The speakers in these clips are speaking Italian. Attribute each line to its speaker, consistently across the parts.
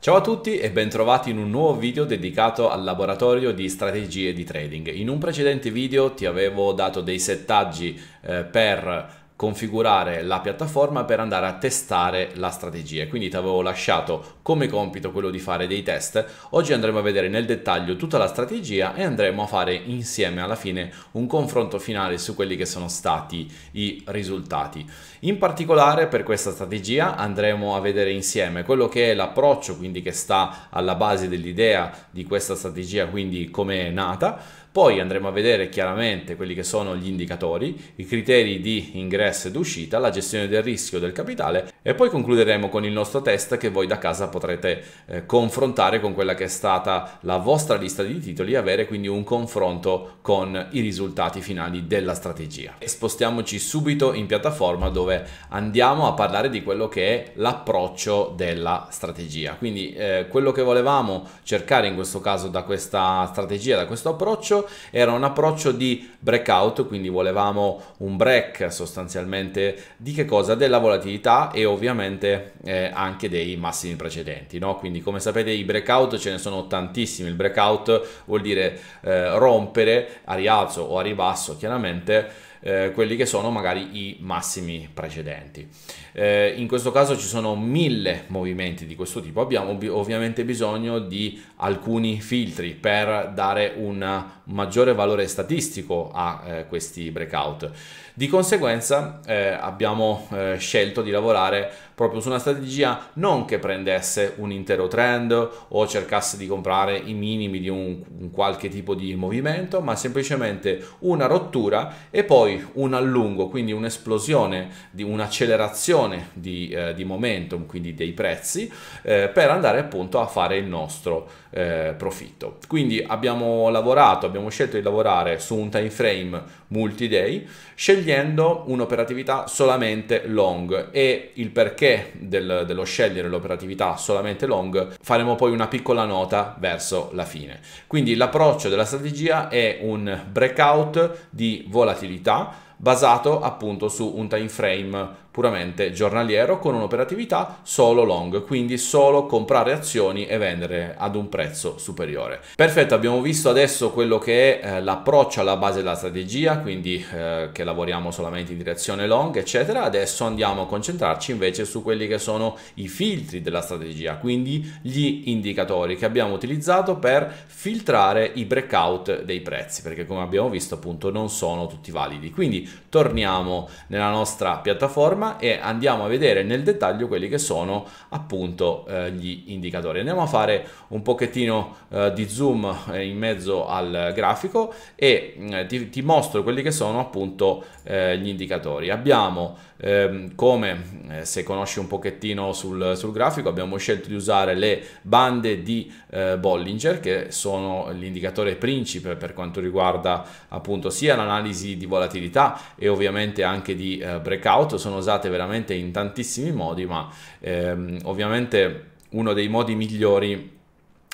Speaker 1: Ciao a tutti e bentrovati in un nuovo video dedicato al laboratorio di strategie di trading. In un precedente video ti avevo dato dei settaggi eh, per configurare la piattaforma per andare a testare la strategia. Quindi ti avevo lasciato come compito quello di fare dei test. Oggi andremo a vedere nel dettaglio tutta la strategia e andremo a fare insieme alla fine un confronto finale su quelli che sono stati i risultati. In particolare per questa strategia andremo a vedere insieme quello che è l'approccio, quindi che sta alla base dell'idea di questa strategia, quindi come è nata poi andremo a vedere chiaramente quelli che sono gli indicatori, i criteri di ingresso ed uscita, la gestione del rischio del capitale e poi concluderemo con il nostro test che voi da casa potrete eh, confrontare con quella che è stata la vostra lista di titoli e avere quindi un confronto con i risultati finali della strategia. E spostiamoci subito in piattaforma dove andiamo a parlare di quello che è l'approccio della strategia. Quindi eh, quello che volevamo cercare in questo caso da questa strategia, da questo approccio era un approccio di breakout, quindi volevamo un break sostanzialmente di che cosa? Della volatilità e ovviamente eh, anche dei massimi precedenti, no? Quindi come sapete i breakout ce ne sono tantissimi, il breakout vuol dire eh, rompere a rialzo o a ribasso chiaramente eh, quelli che sono magari i massimi precedenti. Eh, in questo caso ci sono mille movimenti di questo tipo, abbiamo bi- ovviamente bisogno di alcuni filtri per dare un maggiore valore statistico a eh, questi breakout. Di conseguenza eh, abbiamo eh, scelto di lavorare proprio su una strategia non che prendesse un intero trend o cercasse di comprare i minimi di un, un qualche tipo di movimento, ma semplicemente una rottura e poi un allungo, quindi un'esplosione, di un'accelerazione di, eh, di momentum, quindi dei prezzi, eh, per andare appunto a fare il nostro eh, profitto. Quindi abbiamo lavorato, abbiamo scelto di lavorare su un time frame multi-day, scegliendo un'operatività solamente long e il perché del, dello scegliere l'operatività solamente long faremo poi una piccola nota verso la fine. Quindi l'approccio della strategia è un breakout di volatilità basato appunto su un time frame puramente giornaliero con un'operatività solo long, quindi solo comprare azioni e vendere ad un prezzo superiore. Perfetto, abbiamo visto adesso quello che è eh, l'approccio alla base della strategia, quindi eh, che lavoriamo solamente in direzione long, eccetera. Adesso andiamo a concentrarci invece su quelli che sono i filtri della strategia, quindi gli indicatori che abbiamo utilizzato per filtrare i breakout dei prezzi, perché come abbiamo visto appunto non sono tutti validi. Quindi torniamo nella nostra piattaforma e andiamo a vedere nel dettaglio quelli che sono appunto eh, gli indicatori. Andiamo a fare un pochettino eh, di zoom eh, in mezzo al grafico e mm, ti, ti, mostro quelli che sono appunto eh, gli indicatori. Abbiamo ehm, come eh, se conosci un pochettino sul, sul, grafico abbiamo scelto di usare le bande di Bollinger che sono l'indicatore principe per quanto riguarda appunto sia l'analisi di volatilità e ovviamente anche di breakout sono usate usate veramente in tantissimi modi, ma ehm, ovviamente uno dei modi migliori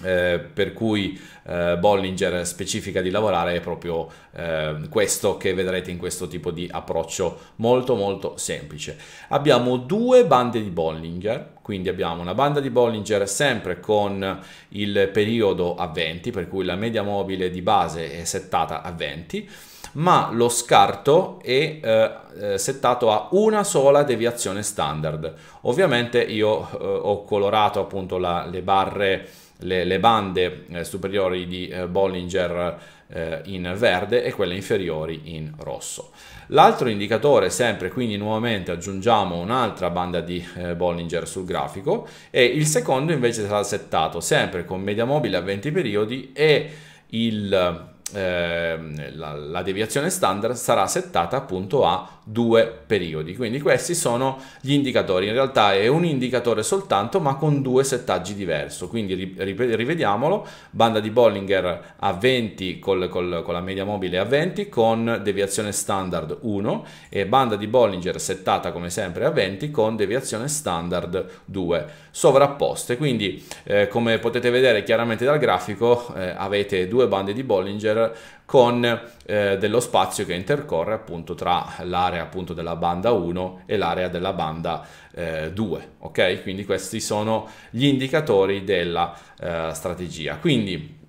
Speaker 1: eh, per cui eh, Bollinger specifica di lavorare è proprio eh, questo che vedrete in questo tipo di approccio molto molto semplice. Abbiamo due bande di Bollinger, quindi abbiamo una banda di Bollinger sempre con il periodo a 20, per cui la media mobile di base è settata a 20 ma lo scarto è eh, eh, settato a una sola deviazione standard. Ovviamente io eh, ho colorato appunto la, le barre, le, le bande eh, superiori di eh, Bollinger eh, in verde e quelle inferiori in rosso. L'altro indicatore, sempre quindi nuovamente aggiungiamo un'altra banda di Bollinger sul grafico e il secondo invece sarà settato sempre con media mobile a 20 periodi e il eh, la, la, deviazione standard sarà settata appunto a due periodi. Quindi questi sono gli indicatori. In realtà è un indicatore soltanto ma con due settaggi diversi. Quindi rivediamolo, banda di Bollinger a 20 col, col, con la media mobile a 20 con deviazione standard 1 e banda di Bollinger settata come sempre a 20 con deviazione standard 2 sovrapposte. Quindi eh, come potete vedere chiaramente dal grafico eh, avete due bande di Bollinger Con eh, dello spazio che intercorre appunto tra l'area appunto della banda 1 e l'area della banda eh, 2 ok? Quindi questi sono gli indicatori della eh, strategia. Quindi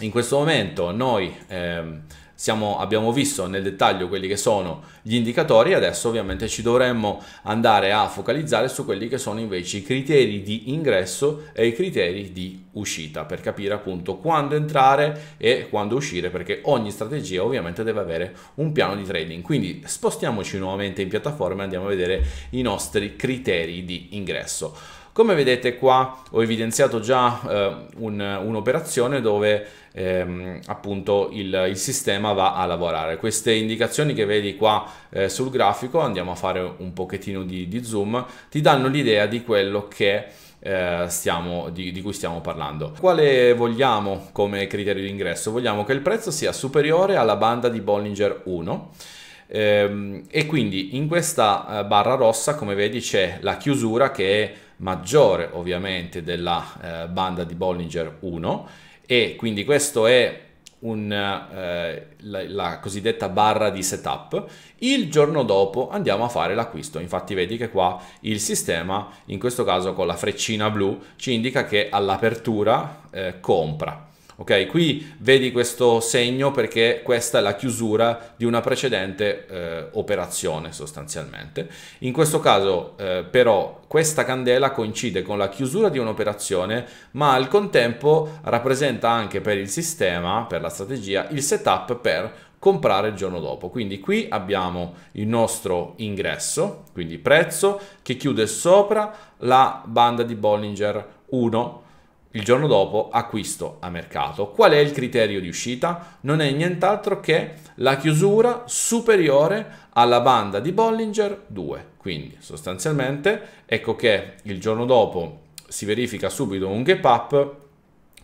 Speaker 1: in questo momento noi ehm, siamo, abbiamo visto nel dettaglio quelli che sono gli indicatori, adesso ovviamente ci dovremmo andare a focalizzare su quelli che sono invece i criteri di ingresso e i criteri di uscita per capire appunto quando entrare e quando uscire perché ogni strategia ovviamente deve avere un piano di trading. Quindi spostiamoci nuovamente in piattaforma e andiamo a vedere i nostri criteri di ingresso. Come vedete qua ho evidenziato già eh, un, un'operazione dove ehm, appunto il, il, sistema va a lavorare. Queste indicazioni che vedi qua eh, sul grafico, andiamo a fare un pochettino di, di zoom, ti danno l'idea di quello che eh, stiamo, di, di, cui stiamo parlando. Quale vogliamo come criterio di ingresso? Vogliamo che il prezzo sia superiore alla banda di Bollinger 1 ehm, e quindi in questa eh, barra rossa come vedi c'è la chiusura che è maggiore ovviamente della eh, banda di Bollinger 1 e quindi questo è un, eh, la, la, cosiddetta barra di setup. Il giorno dopo andiamo a fare l'acquisto. Infatti vedi che qua il sistema in questo caso con la freccina blu ci indica che all'apertura eh, compra Ok, qui vedi questo segno perché questa è la chiusura di una precedente eh, operazione sostanzialmente. In questo caso eh, però questa candela coincide con la chiusura di un'operazione ma al contempo rappresenta anche per il sistema, per la strategia, il setup per comprare il giorno dopo. Quindi qui abbiamo il nostro ingresso, quindi prezzo che chiude sopra la banda di Bollinger 1 il giorno dopo acquisto a mercato. Qual è il criterio di uscita? Non è nient'altro che la chiusura superiore alla banda di Bollinger 2. Quindi sostanzialmente ecco che il giorno dopo si verifica subito un gap up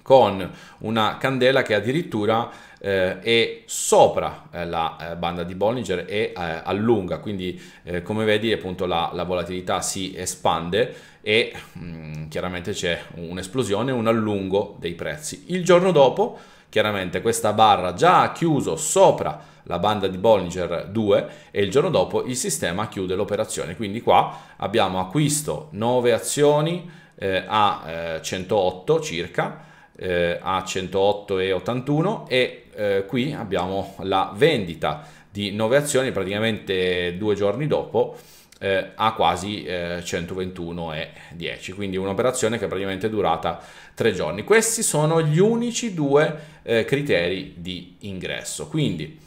Speaker 1: con una candela che addirittura eh, è sopra eh, la eh, banda di Bollinger e eh, allunga, quindi eh, come vedi appunto la, la, volatilità si espande e mh, mm, chiaramente c'è un'esplosione, un allungo dei prezzi. Il giorno dopo chiaramente questa barra già ha chiuso sopra la banda di Bollinger 2 e il giorno dopo il sistema chiude l'operazione. Quindi qua abbiamo acquisto 9 azioni a 108 circa eh, a 108,81 e eh, qui abbiamo la vendita di 9 azioni praticamente due giorni dopo eh, a quasi eh, 121,10 quindi un'operazione che è praticamente durata tre giorni. Questi sono gli unici due eh, criteri di ingresso. Quindi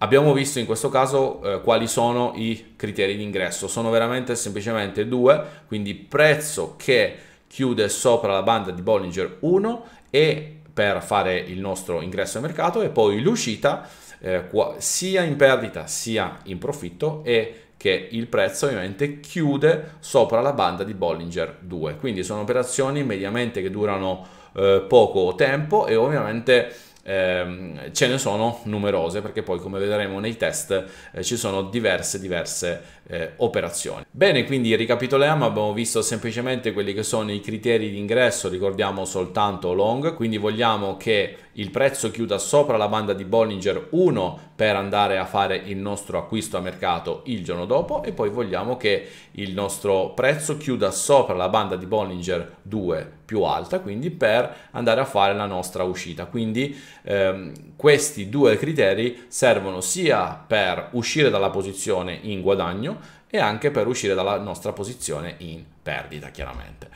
Speaker 1: Abbiamo visto in questo caso eh, quali sono i criteri di ingresso, sono veramente semplicemente due, quindi prezzo che chiude sopra la banda di Bollinger 1 e per fare il nostro ingresso al mercato e poi l'uscita eh, sia in perdita sia in profitto e che il prezzo ovviamente chiude sopra la banda di Bollinger 2 quindi sono operazioni mediamente che durano eh, poco tempo e ovviamente ehm, ce ne sono numerose perché poi come vedremo nei test eh, ci sono diverse diverse eh, operazioni. Bene, quindi ricapitoliamo, abbiamo visto semplicemente quelli che sono i criteri di ingresso, ricordiamo soltanto long, quindi vogliamo che il prezzo chiuda sopra la banda di Bollinger 1 per andare a fare il nostro acquisto a mercato il giorno dopo e poi vogliamo che il nostro prezzo chiuda sopra la banda di Bollinger 2 più alta, quindi per andare a fare la nostra uscita. Quindi ehm, questi due criteri servono sia per uscire dalla posizione in guadagno e anche per uscire dalla nostra posizione in perdita, chiaramente.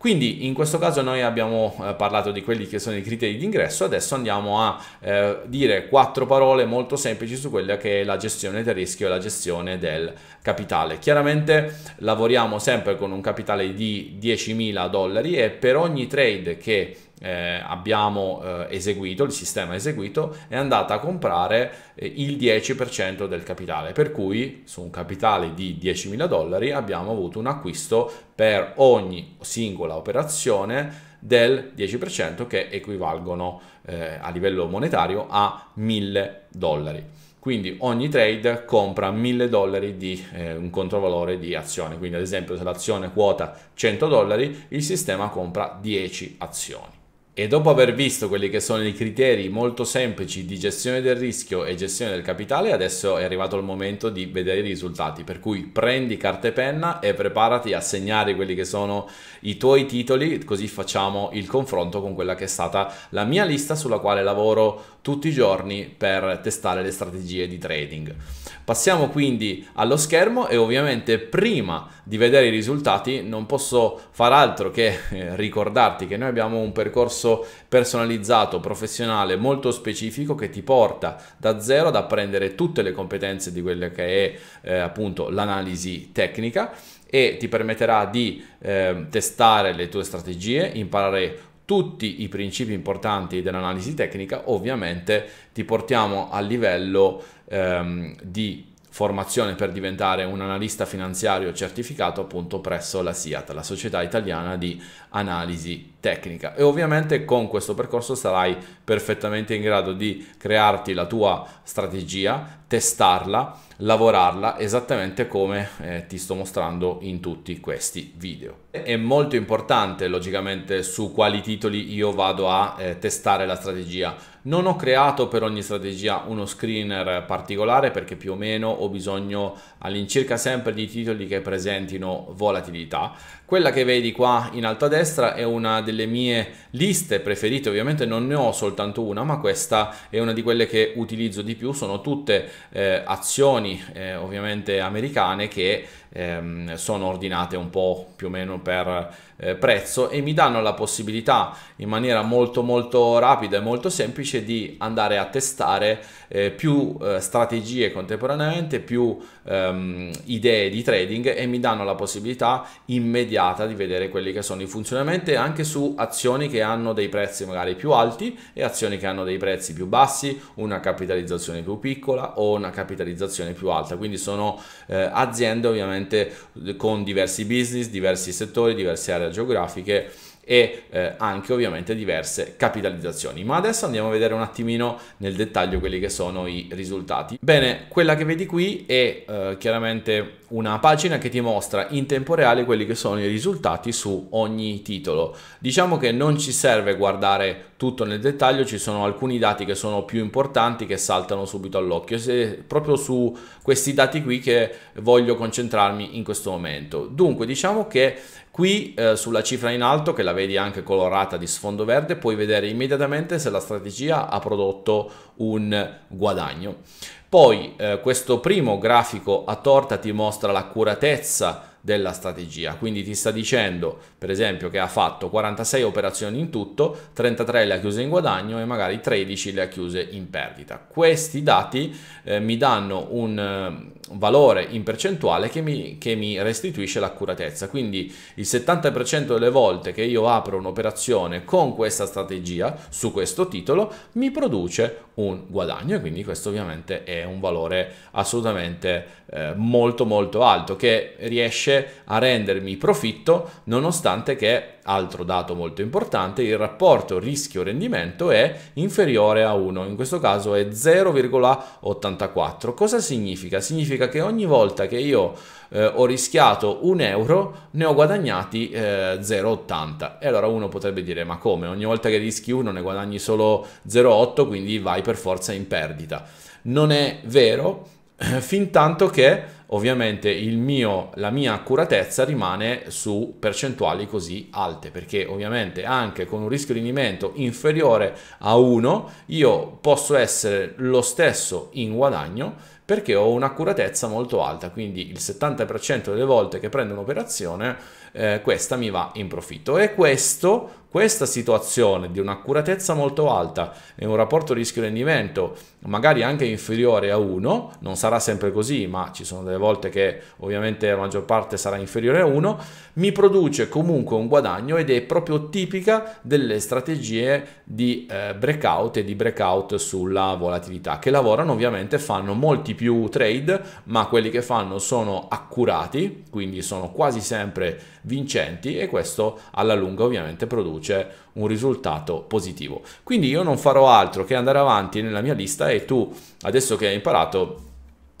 Speaker 1: Quindi in questo caso noi abbiamo eh, parlato di quelli che sono i criteri di ingresso, adesso andiamo a eh, dire quattro parole molto semplici su quella che è la gestione del rischio e la gestione del capitale. Chiaramente lavoriamo sempre con un capitale di 10.000 dollari e per ogni trade che eh, abbiamo eh, eseguito, il sistema eseguito, è andata a comprare eh, il 10% del capitale, per cui su un capitale di 10.000 dollari abbiamo avuto un acquisto per ogni singola operazione del 10% che equivalgono eh, a livello monetario a 1.000 dollari. Quindi ogni trade compra 1000 dollari di eh, un controvalore di azione. Quindi ad esempio se l'azione quota 100 dollari, il sistema compra 10 azioni E dopo aver visto quelli che sono i criteri molto semplici di gestione del rischio e gestione del capitale, adesso è arrivato il momento di vedere i risultati. Per cui prendi carta e penna e preparati a segnare quelli che sono i tuoi titoli, così facciamo il confronto con quella che è stata la mia lista sulla quale lavoro tutti i giorni per testare le strategie di trading. Passiamo quindi allo schermo e ovviamente prima di vedere i risultati non posso far altro che eh, ricordarti che noi abbiamo un percorso personalizzato, professionale, molto specifico che ti porta da zero ad apprendere tutte le competenze di quella che è eh, appunto l'analisi tecnica e ti permetterà di eh, testare le tue strategie, imparare tutti i principi importanti dell'analisi tecnica, ovviamente ti portiamo a livello ehm, di formazione per diventare un analista finanziario certificato appunto presso la SIAT, la Società Italiana di Analisi Tecnica. E ovviamente con questo percorso sarai perfettamente in grado di crearti la tua strategia, testarla, lavorarla esattamente come eh, ti sto mostrando in tutti questi video. È molto importante logicamente su quali titoli io vado a eh, testare la strategia. Non ho creato per ogni strategia uno screener particolare perché più o meno ho bisogno all'incirca sempre di titoli che presentino volatilità. Quella che vedi qua in alto a destra è una delle mie liste preferite, ovviamente non ne ho soltanto una, ma questa è una di quelle che utilizzo di più, sono tutte eh, azioni eh, ovviamente americane che ehm, sono ordinate un po' più o meno per eh, prezzo e mi danno la possibilità in maniera molto molto rapida e molto semplice di andare a testare eh, più eh, strategie contemporaneamente, più ehm, idee di trading e mi danno la possibilità immediata di vedere quelli che sono i funzionamenti anche su azioni che hanno dei prezzi magari più alti e azioni che hanno dei prezzi più bassi, una capitalizzazione più piccola o una capitalizzazione più alta. Quindi sono eh, aziende ovviamente ovviamente con diversi business, diversi settori, diverse aree geografiche e eh, anche ovviamente diverse capitalizzazioni. Ma adesso andiamo a vedere un attimino nel dettaglio quelli che sono i risultati. Bene, quella che vedi qui è eh, chiaramente una pagina che ti mostra in tempo reale quelli che sono i risultati su ogni titolo. Diciamo che non ci serve guardare tutto nel dettaglio, ci sono alcuni dati che sono più importanti che saltano subito all'occhio. Se proprio su questi dati qui che voglio concentrarmi in questo momento. Dunque, diciamo che Qui eh, sulla cifra in alto, che la vedi anche colorata di sfondo verde, puoi vedere immediatamente se la strategia ha prodotto un guadagno. Poi eh, questo primo grafico a torta ti mostra l'accuratezza della strategia. Quindi ti sta dicendo, per esempio, che ha fatto 46 operazioni in tutto, 33 le ha chiuse in guadagno e magari 13 le ha chiuse in perdita. Questi dati eh, mi danno un valore in percentuale che mi, che mi restituisce l'accuratezza. Quindi il 70% delle volte che io apro un'operazione con questa strategia su questo titolo mi produce un guadagno e quindi questo ovviamente è un valore assolutamente eh, molto molto alto che riesce a rendermi profitto nonostante che altro dato molto importante il rapporto rischio rendimento è inferiore a 1 in questo caso è 0,84 cosa significa? Significa che ogni volta che io eh, ho rischiato un euro ne ho guadagnati eh, 0,80 e allora uno potrebbe dire ma come? Ogni volta che rischi uno ne guadagni solo 0,8 quindi vai per forza in perdita. Non è vero fin tanto che ovviamente mio, la mia accuratezza rimane su percentuali così alte perché ovviamente anche con un rischio di rendimento inferiore a 1 io posso essere lo stesso in guadagno perché ho un'accuratezza molto alta. Quindi il 70% delle volte che prendo un'operazione eh, questa mi va in profitto. E questo questa situazione di un'accuratezza molto alta e un rapporto rischio-rendimento magari anche inferiore a 1, non sarà sempre così, ma ci sono delle volte che ovviamente la maggior parte sarà inferiore a 1, mi produce comunque un guadagno ed è proprio tipica delle strategie di eh, breakout e di breakout sulla volatilità, che lavorano ovviamente, fanno molti più trade, ma quelli che fanno sono accurati, quindi sono quasi sempre vincenti e questo alla lunga ovviamente produce un risultato positivo. Quindi io non farò altro che andare avanti nella mia lista e tu adesso che hai imparato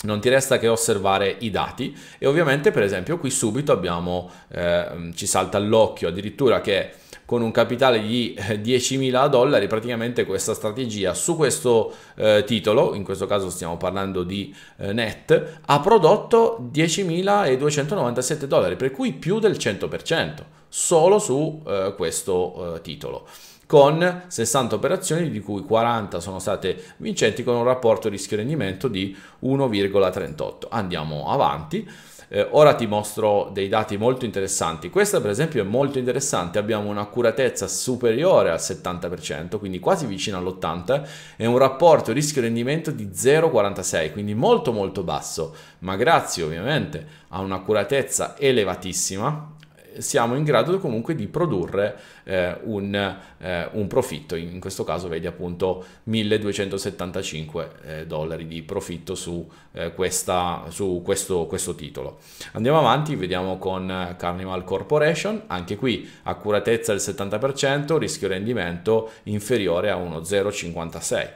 Speaker 1: non ti resta che osservare i dati e ovviamente per esempio qui subito abbiamo eh, ci salta all'occhio addirittura che con un capitale di 10.000 dollari praticamente questa strategia su questo eh, titolo, in questo caso stiamo parlando di eh, net, ha prodotto 10.297 dollari, per cui più del 100% solo su eh, questo eh, titolo con 60 operazioni di cui 40 sono state vincenti con un rapporto rischio-rendimento di 1,38. Andiamo avanti. Eh, ora ti mostro dei dati molto interessanti. Questa per esempio è molto interessante, abbiamo un'accuratezza superiore al 70%, quindi quasi vicino all'80% e un rapporto rischio-rendimento di 0,46, quindi molto molto basso, ma grazie ovviamente a un'accuratezza elevatissima siamo in grado comunque di produrre eh, un, eh, un, profitto, in questo caso vedi appunto 1275 eh, dollari di profitto su, eh, questa, su questo, questo, titolo. Andiamo avanti, vediamo con Carnival Corporation, anche qui accuratezza del 70%, rischio rendimento inferiore a 1,056.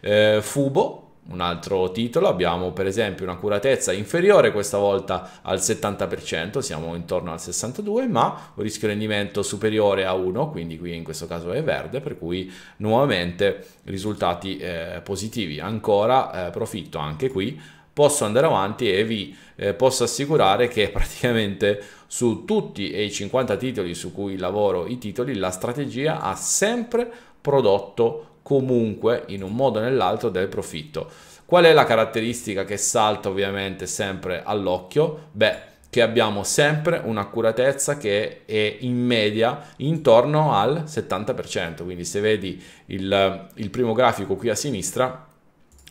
Speaker 1: Eh, Fubo un altro titolo, abbiamo per esempio un'accuratezza inferiore questa volta al 70%, siamo intorno al 62%, ma un rischio rendimento superiore a 1, quindi qui in questo caso è verde, per cui nuovamente risultati eh, positivi. Ancora eh, profitto anche qui, posso andare avanti e vi eh, posso assicurare che praticamente su tutti e i 50 titoli su cui lavoro i titoli, la strategia ha sempre prodotto comunque in un modo o nell'altro del profitto. Qual è la caratteristica che salta ovviamente sempre all'occhio? Beh, che abbiamo sempre un'accuratezza che è in media intorno al 70%, quindi se vedi il, il primo grafico qui a sinistra,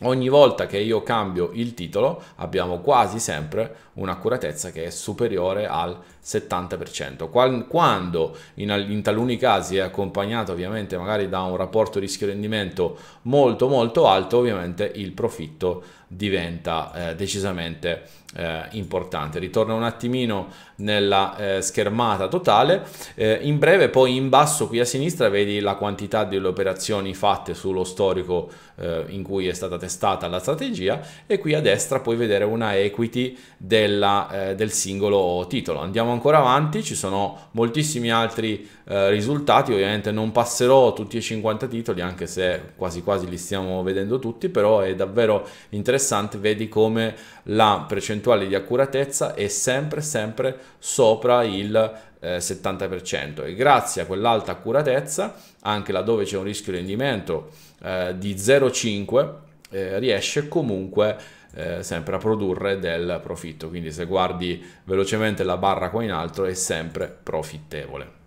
Speaker 1: Ogni volta che io cambio il titolo abbiamo quasi sempre un'accuratezza che è superiore al 70%. Quando in, in, taluni casi è accompagnato ovviamente magari da un rapporto rischio-rendimento molto molto alto, ovviamente il profitto diventa eh, decisamente eh, importante. Ritorno un attimino nella eh, schermata totale. Eh, in breve poi in basso qui a sinistra vedi la quantità delle operazioni fatte sullo storico eh, in cui è stata testata la strategia e qui a destra puoi vedere una equity della, eh, del singolo titolo. Andiamo ancora avanti, ci sono moltissimi altri eh, risultati, ovviamente non passerò tutti i 50 titoli anche se quasi quasi li stiamo vedendo tutti, però è davvero interessante, vedi come la percentuale di accuratezza è sempre sempre sopra il eh, 70% e grazie a quell'alta accuratezza anche laddove c'è un rischio rendimento eh, di 0,5 eh, riesce comunque eh, sempre a produrre del profitto. Quindi se guardi velocemente la barra qua in alto è sempre profittevole.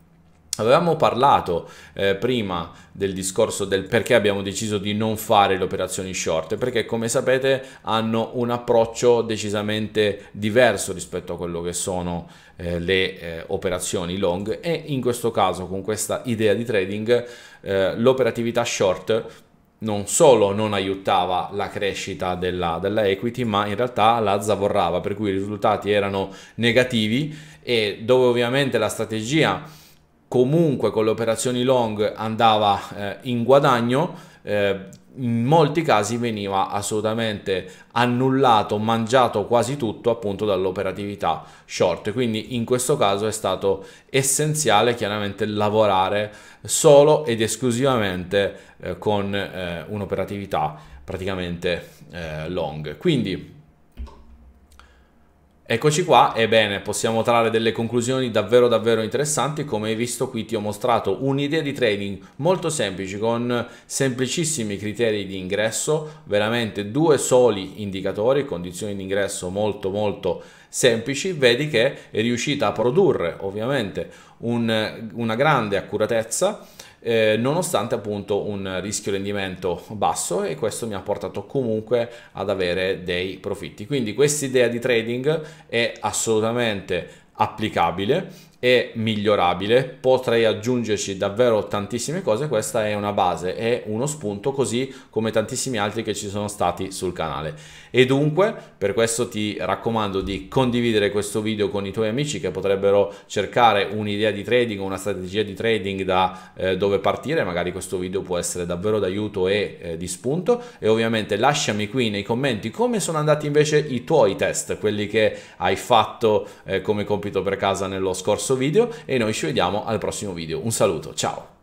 Speaker 1: Avevamo parlato eh, prima del discorso del perché abbiamo deciso di non fare le operazioni short, perché come sapete hanno un approccio decisamente diverso rispetto a quello che sono eh, le eh, operazioni long. E in questo caso con questa idea di trading eh, l'operatività short non solo non aiutava la crescita della, della, equity, ma in realtà la zavorrava, per cui i risultati erano negativi e dove ovviamente la strategia comunque con le operazioni long andava eh, in guadagno, eh, in molti casi veniva assolutamente annullato, mangiato quasi tutto appunto dall'operatività short. Quindi in questo caso è stato essenziale chiaramente lavorare solo ed esclusivamente eh, con eh, un'operatività praticamente eh, long. Quindi Eccoci qua, ebbene possiamo trarre delle conclusioni davvero davvero interessanti, come hai visto qui ti ho mostrato un'idea di trading molto semplice con semplicissimi criteri di ingresso, veramente due soli indicatori, condizioni di ingresso molto molto semplici, vedi che è riuscita a produrre ovviamente un, una grande accuratezza eh, nonostante appunto un rischio rendimento basso e questo mi ha portato comunque ad avere dei profitti. Quindi questa idea di trading è assolutamente applicabile è migliorabile, potrei aggiungerci davvero tantissime cose, questa è una base, è uno spunto così come tantissimi altri che ci sono stati sul canale. E dunque per questo ti raccomando di condividere questo video con i tuoi amici che potrebbero cercare un'idea di trading, una strategia di trading da eh, dove partire, magari questo video può essere davvero d'aiuto e eh, di spunto e ovviamente lasciami qui nei commenti come sono andati invece i tuoi test, quelli che hai fatto eh, come compito per casa nello scorso video e noi ci vediamo al prossimo video. Un saluto, ciao!